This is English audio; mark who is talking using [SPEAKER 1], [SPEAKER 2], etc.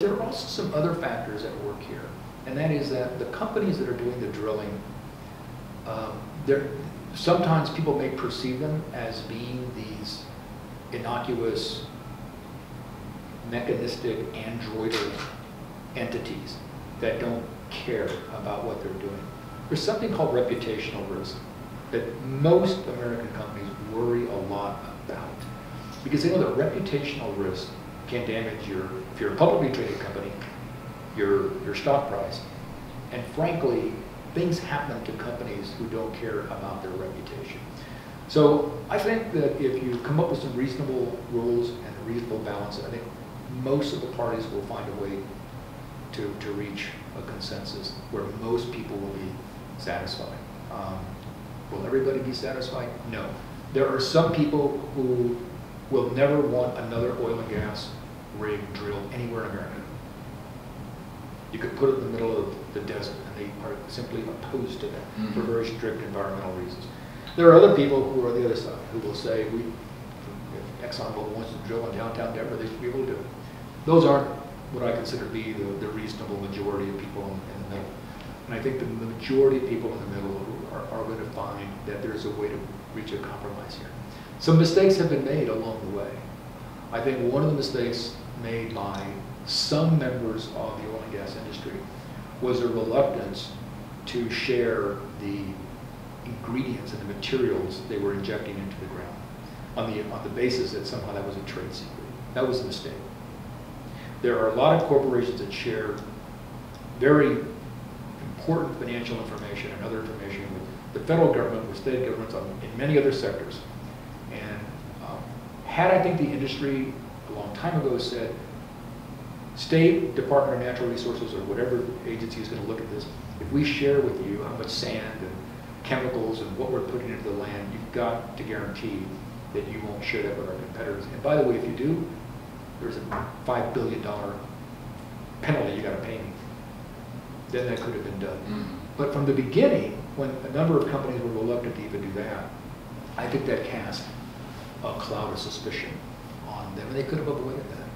[SPEAKER 1] there are also some other factors at work here, and that is that the companies that are doing the drilling, um, sometimes people may perceive them as being these innocuous, mechanistic, androidal entities that don't care about what they're doing. There's something called reputational risk that most American companies worry a lot about because they know that reputational risk can damage your, if you're a publicly traded company, your, your stock price. And frankly, things happen to companies who don't care about their reputation. So I think that if you come up with some reasonable rules and a reasonable balance, I think most of the parties will find a way to, to reach a consensus where most people will be satisfied. Um, will everybody be satisfied? No. There are some people who will never want another oil and gas anywhere in America. You could put it in the middle of the desert, and they are simply opposed to that mm -hmm. for very strict environmental reasons. There are other people who are on the other side who will say, we, if ExxonMobil wants to drill in downtown Denver, they should be able to do it. Those aren't what I consider to be the, the reasonable majority of people in, in, the middle. And I think the majority of people in the middle are, are going to find that there's a way to reach a compromise here. Some mistakes have been made along the way. I think one of the mistakes made by some members of the oil and gas industry was a reluctance to share the ingredients and the materials they were injecting into the ground on the, on the basis that somehow that was a trade secret. That was a mistake. There are a lot of corporations that share very important financial information and other information with the federal government, with state governments, on, in many other sectors. And um, had I think the industry a long time ago said, State Department of Natural Resources or whatever agency is going to look at this, if we share with you how much sand and chemicals and what we're putting into the land, you've got to guarantee that you won't share that with our competitors. And by the way, if you do, there's a $5 billion penalty you got to pay me. Then that could have been done. Mm -hmm. But from the beginning, when a number of companies were reluctant to even do that, I think that cast a cloud of suspicion on them, and they could have avoided that.